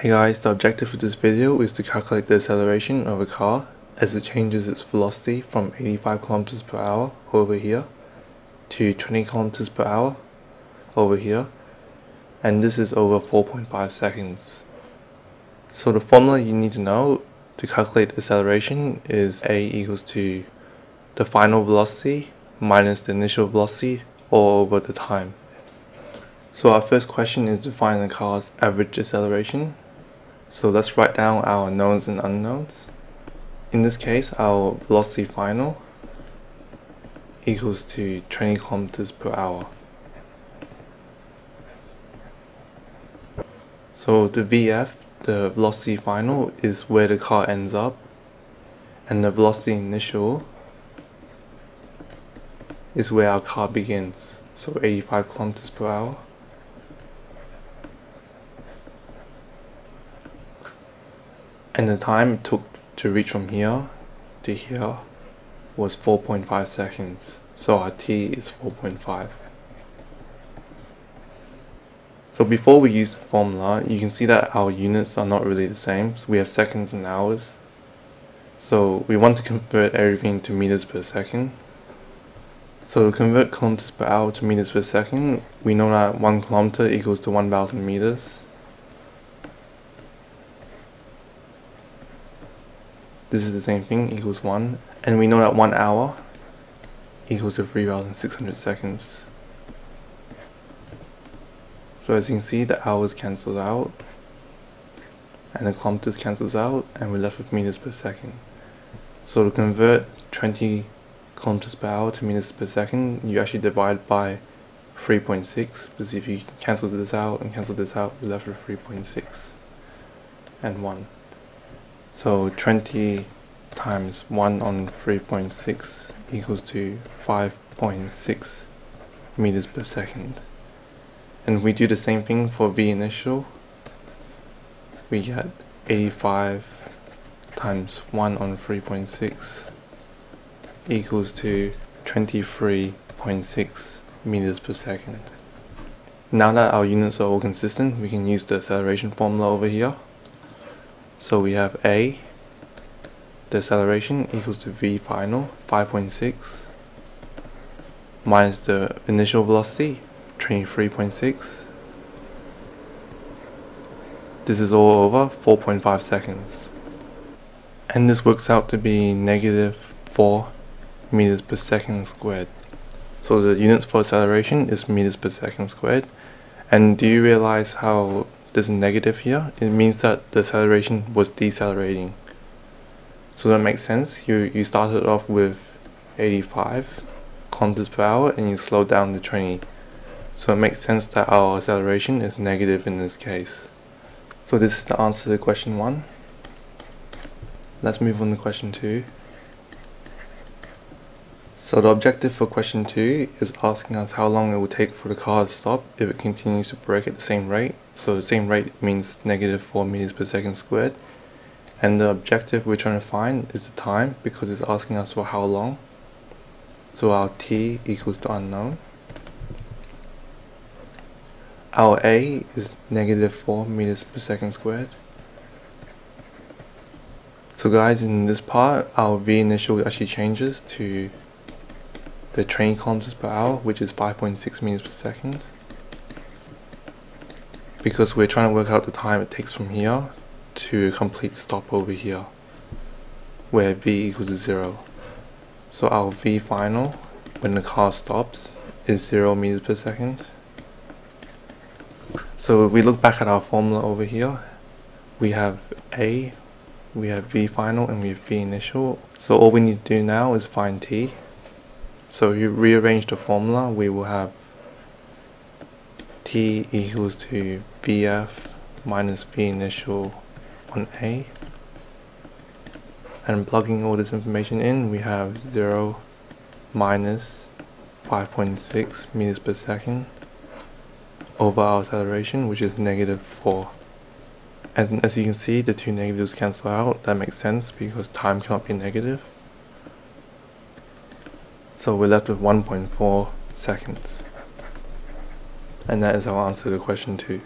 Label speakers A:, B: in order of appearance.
A: Hey guys, the objective of this video is to calculate the acceleration of a car as it changes its velocity from 85 kilometers per hour over here to 20 kilometers per hour over here and this is over 4.5 seconds. So the formula you need to know to calculate acceleration is a equals to the final velocity minus the initial velocity all over the time. So our first question is to find the car's average acceleration so let's write down our knowns and unknowns. In this case, our velocity final equals to 20 kilometers per hour. So the VF, the velocity final, is where the car ends up, and the velocity initial is where our car begins, so 85 kilometers per hour. And the time it took to reach from here to here was 4.5 seconds. So our t is 4.5 so before we use the formula you can see that our units are not really the same. So we have seconds and hours. So we want to convert everything to meters per second. So to convert kilometers per hour to meters per second we know that 1 kilometer equals to 1000 meters this is the same thing, equals 1. And we know that 1 hour equals to 3600 seconds. So as you can see, the hours cancel out, and the kilometers cancels out, and we're left with meters per second. So to convert 20 kilometers per hour to meters per second, you actually divide by 3.6, because if you cancel this out and cancel this out, you're left with 3.6 and 1. So 20 times 1 on 3.6 equals to 5.6 meters per second. And we do the same thing for V initial. We get 85 times 1 on 3.6 equals to 23.6 meters per second. Now that our units are all consistent, we can use the acceleration formula over here. So we have A, the acceleration equals to V final, 5.6, minus the initial velocity, 23.6. This is all over 4.5 seconds. And this works out to be negative 4 meters per second squared. So the units for acceleration is meters per second squared. And do you realize how this negative here, it means that the acceleration was decelerating. So that makes sense. You, you started off with 85 kilometers per hour and you slow down to 20. So it makes sense that our acceleration is negative in this case. So this is the answer to question 1. Let's move on to question 2. So the objective for question 2 is asking us how long it will take for the car to stop if it continues to brake at the same rate. So the same rate means negative 4 meters per second squared. And the objective we're trying to find is the time because it's asking us for how long. So our t equals the unknown. Our a is negative 4 meters per second squared. So guys, in this part, our v initial actually changes to the train kilometers per hour, which is 5.6 meters per second. Because we're trying to work out the time it takes from here to complete stop over here, where v equals to 0. So our v final, when the car stops, is 0 meters per second. So if we look back at our formula over here, we have a, we have v final, and we have v initial. So all we need to do now is find t. So if you rearrange the formula, we will have t equals to vf minus v initial on a. And plugging all this information in, we have 0 minus 5.6 meters per second over our acceleration, which is negative 4. And as you can see, the two negatives cancel out. That makes sense because time cannot be negative. So we're left with 1.4 seconds. And that is our answer to question 2.